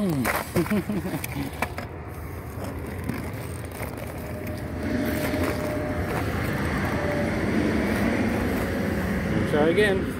Try again.